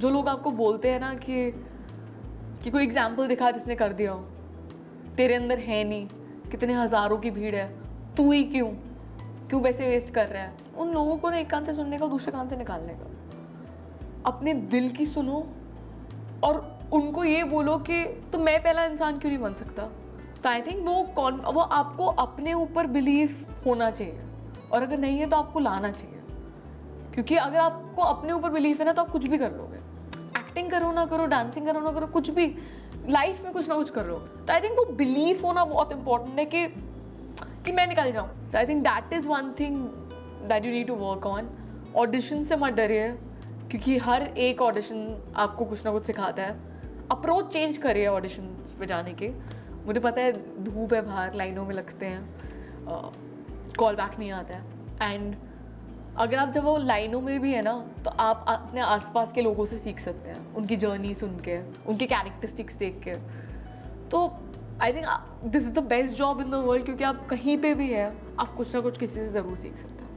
जो लोग आपको बोलते हैं ना कि कि कोई एग्ज़ाम्पल दिखा जिसने कर दिया हो, तेरे अंदर है नहीं, कितने हज़ारों की भीड़ है, तू ही क्यों क्यों पैसे वेस्ट कर रहा है? उन लोगों को ना एक कान से सुनने का, दूसरे कान से निकालने का। अपने दिल की सुनो और उनको ये बोलो कि तो मैं पहला इंसान क्यों नहीं बन सकता? तो आई थिंक वो कौन, वो आपको अपने ऊपर बिलीव होना चाहिए। और अगर नहीं है तो आपको लाना चाहिए। क्योंकि अगर आपको अपने ऊपर बिलीफ है ना तो आप कुछ भी कर लोगे। एक्टिंग करो ना करो डांसिंग करो ना करो कुछ भी लाइफ में कुछ ना कुछ कर। लो तो आई थिंक वो बिलीफ होना बहुत इंपॉर्टेंट है कि कि मैं निकल जाऊँ। So I think that is one thing that you need to work on audition से मत डरिए क्योंकि हर एक ऑडिशन आपको कुछ ना कुछ सिखाता है। अप्रोच चेंज करिए ऑडिशन पे जाने के। मुझे पता है धूप है बाहर लाइनों में लगते हैं। कॉल uh, बैक नहीं आता है। एंड अगर आप जब वो लाइनों में भी है ना तो आप अपने आसपास के लोगों से सीख सकते हैं, उनकी जर्नी सुन के, उनके कैरेक्टरिस्टिक्स देख के। तो I think this is the best job in the world क्योंकि आप कहीं पे भी हैं, आप कुछ ना कुछ किसी से ज़रूर सीख सकते हैं।